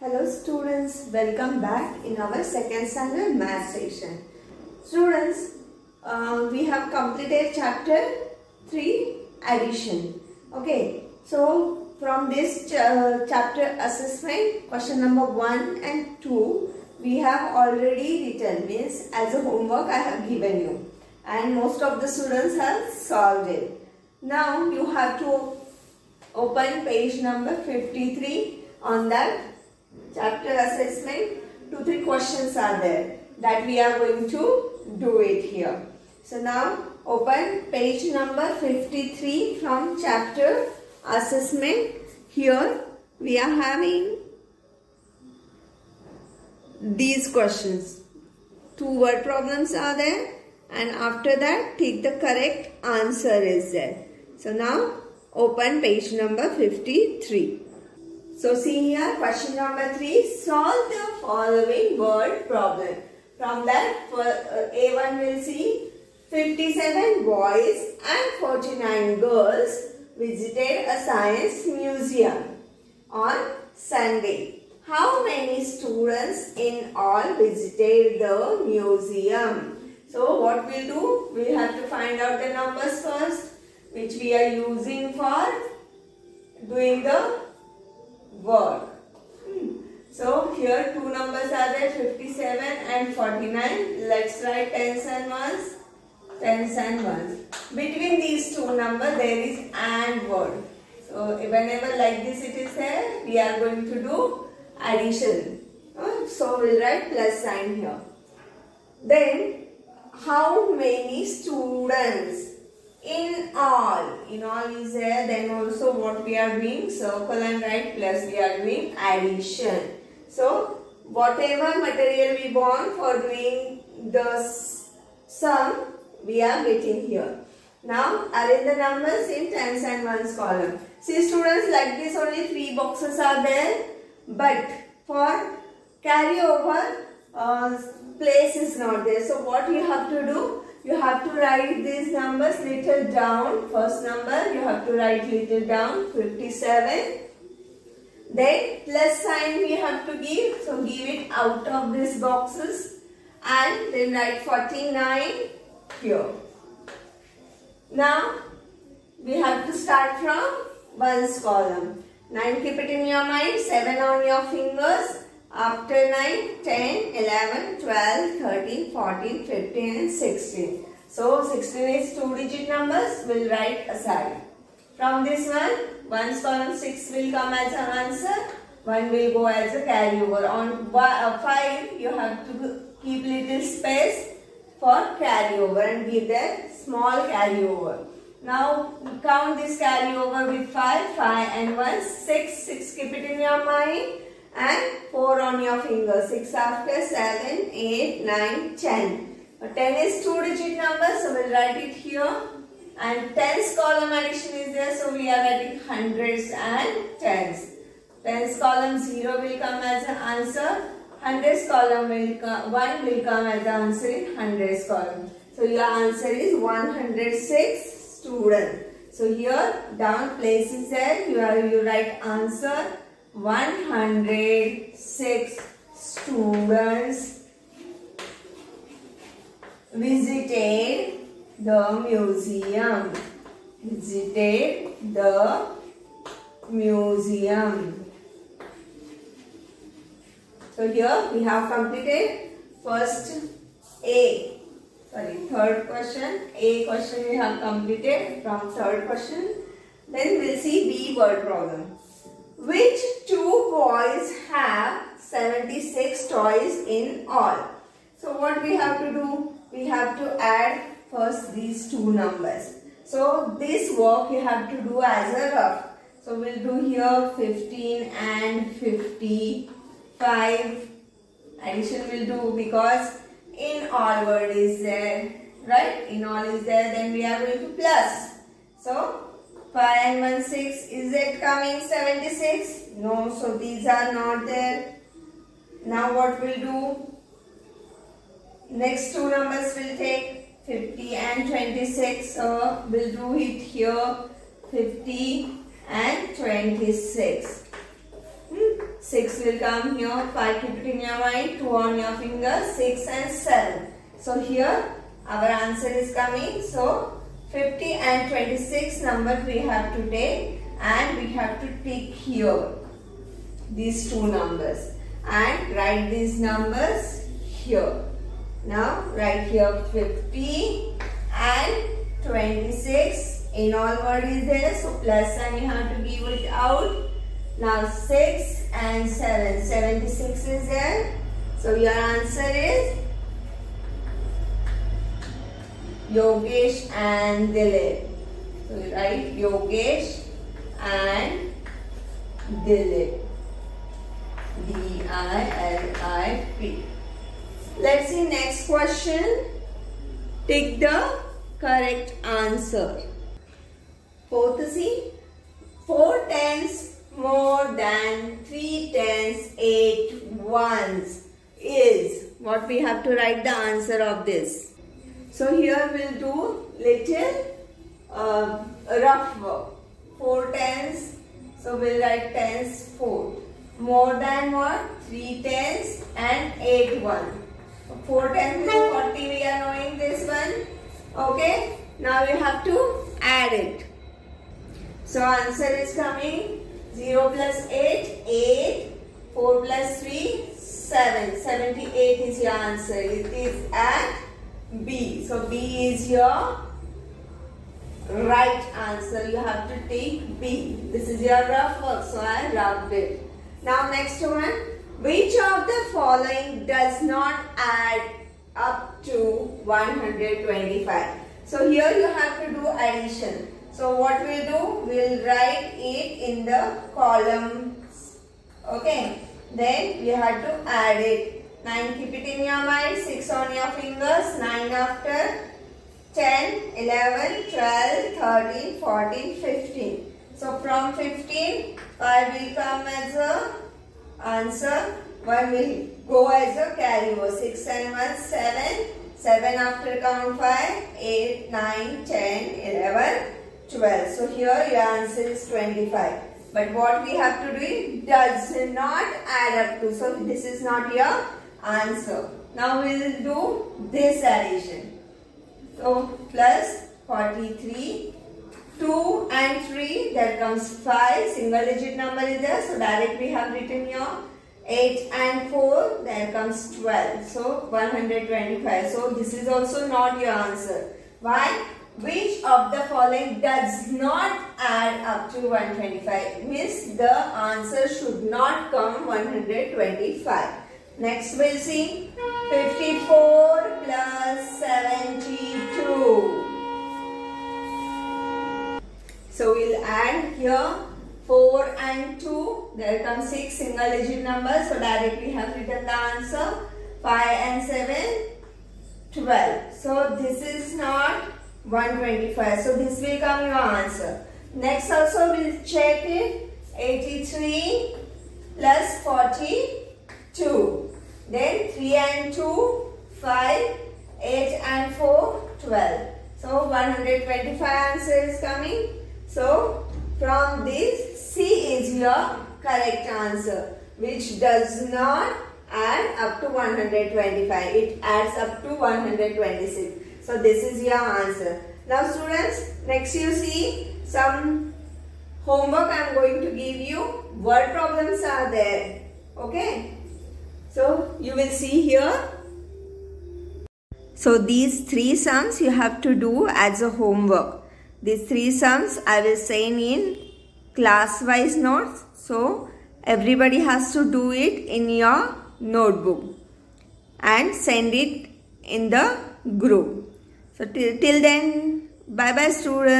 Hello students, welcome back in our second standard math session. Students, uh, we have completed chapter 3 addition. Okay, so from this ch- uh, chapter assessment, question number 1 and 2, we have already written means as a homework I have given you and most of the students have solved it. Now you have to open page number 53 on that chapter assessment two three questions are there that we are going to do it here. So now open page number 53 from chapter assessment. Here we are having these questions. Two word problems are there and after that take the correct answer is there. So now open page number 53 so see here question number 3 solve the following word problem from that uh, A1 will see 57 boys and 49 girls visited a science museum on Sunday. How many students in all visited the museum? So what we'll do, we have to find out the numbers first which we are using for doing the work. Hmm. So here two numbers are there 57 and 49. Let's write tens and ones. Tens and ones. Between these two numbers there is and word. So whenever like this it is there, we are going to do addition. Uh, So we'll write plus sign here. Then how many students in all. In all is there then also what we are doing circle and right plus we are doing addition. So whatever material we want for doing the sum we are getting here. Now arrange the numbers in tens and ones column. See students like this only three boxes are there but for carryover uh, place is not there. So what you have to do you have to write these numbers little down. First number you have to write little down 57. Then plus sign we have to give. So give it out of these boxes and then write 49 here. Now we have to start from ones column. 9 keep it in your mind, 7 on your fingers. After 9, 10, 11, 12, 13, 14, 15 and 16. So 16 is 2 digit numbers, we'll write aside. From this one, 1's column 6 will come as an answer, 1 will go as a carryover. On uh, 5, you have to keep little space for carryover and give that small carryover. Now count this carryover with 5, 5 and 1, 6, 6 keep it in your mind and 4 on your finger. 6 after 7, 8, 9, 10. Now, 10 is 2 digit number so we'll write it here. And tens column addition is there so we are writing hundreds and tens. Tens column 0 will come as an answer. Hundreds column will come, 1 will come as the answer in hundreds column. So your answer is 106 student. So here down place is there you are you write answer 106 students visited the museum. Visited the museum. So here we have completed first A. Sorry, third question. A question we have completed from third question. Then we'll see B word problem. Which two boys have 76 toys in all? So what we have to do? We have to add first these two numbers. So this work you have to do as a rough. So we'll do here 15 and 55. Addition we'll do because in all word is there. Right? In all is there. Then we are going to plus. So 5 and 1 6. Is it coming 76? No. So these are not there. Now what we'll do? Next two numbers will take 50 and 26. So we'll do it here 50 and 26. Hmm. 6 will come here. 5 keep it in your mind. 2 on your finger. 6 and 7. So here our answer is coming. So 50 and 26 number we have to take and we have to take here these two numbers and write these numbers here. Now write here 50 and 26 in all what is there so plus sign you have to give it out. Now 6 and 7 76 is there. So your answer is Yogesh and Dilip. So write Yogesh and Dilip. D-I-L-I-P. Let's see next question. Take the correct answer. Fourth C. 4 tens more than 3 tens 8 ones is what we have to write the answer of this. So here we'll do little uh, rough work. 4 tens. So we'll write tens 4 more than what? 3 tens and 8 1. 4 tens is 40 we are knowing this one. Okay. Now we have to add it. So answer is coming 0 plus 8, 8, 4 plus 3, 7. 78 is your answer. It is at B. So B is your right answer. You have to take B. This is your rough work. So I rubbed it. Now next one. Which of the following does not add up to 125? So here you have to do addition. So what we'll do, we'll write it in the columns. Okay. Then we have to add it. 9 keep it in your mind. 6 on your fingers. 9 after. 10, 11, 12, 13, 14, 15. So from 15, 5 will come as a answer. 1 will go as a carry over. 6 and 1, 7. 7 after count 5, 8, 9, 10, 11, 12. So here your answer is 25. But what we have to do does not add up to. So this is not your answer. Now we will do this addition. So plus 43 2 and 3 that comes 5 single digit number is there so directly we have written here. 8 and 4 there comes 12 so 125 so this is also not your answer. Why? Which of the following does not add up to 125 means the answer should not come 125 next we'll see 54 plus 72 so we'll add here 4 and 2. There comes 6 single digit numbers. So directly have written the answer. 5 and 7, 12. So this is not 125. So this will come your answer. Next also we'll check it. 83 plus 42. Then 3 and 2, 5, 8 and 4, 12. So 125 answer is coming. So, from this, C is your correct answer, which does not add up to 125. It adds up to 126. So, this is your answer. Now, students, next you see some homework I am going to give you. Word problems are there. Okay. So, you will see here. So, these three sums you have to do as a homework. These three sums I will send in class wise notes. So everybody has to do it in your notebook and send it in the group. So till then bye bye students.